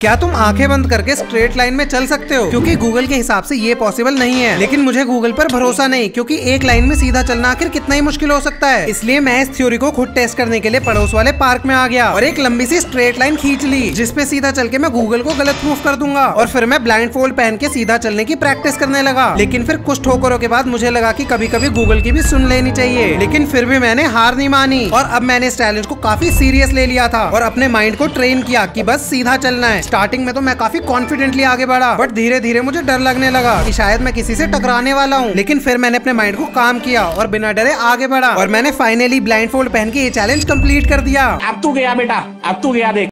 क्या तुम आँखें बंद करके स्ट्रेट लाइन में चल सकते हो? क्योंकि गूगल के हिसाब से ये पॉसिबल नहीं है। लेकिन मुझे गूगल पर भरोसा नहीं, क्योंकि एक लाइन में सीधा चलना आखिर कितना ही मुश्किल हो सकता है। इसलिए मैं इस थ्योरी को खुद टेस्ट करने के लिए पड़ोस वाले पार्क में आ गया और एक लंबी सी स्ट्रेट लाइन खींच ली, जिसपे सीधा चल के मैं गूगल को गलत प्रूफ कर दूँगा। और फिर मैं ब्लाइंड फोल्ड पहन के सीधा चलने की प्रैक्टिस करने लगा। लेकिन फिर कुछ ठोकरों के बाद मुझे लगा की कभी कभी गूगल की भी सुन लेनी चाहिए। लेकिन फिर भी मैंने हार नहीं मानी और अब मैंने इस चैलेंज को काफ़ी सीरियस ले लिया था और अपने माइंड को ट्रेन किया की बस सीधा चलना है। स्टार्टिंग में तो मैं काफ़ी कॉन्फिडेंटली आगे बढ़ा बट धीरे धीरे मुझे डर लगने लगा कि शायद मैं किसी से टकराने वाला हूँ। लेकिन फिर मैंने अपने माइंड को काम किया और बिना डरे आगे बढ़ा और मैंने फाइनली ब्लाइंड फोल्ड पहन के ये चैलेंज कंप्लीट कर दिया। अब तू गया बेटा, अब तू गया देख।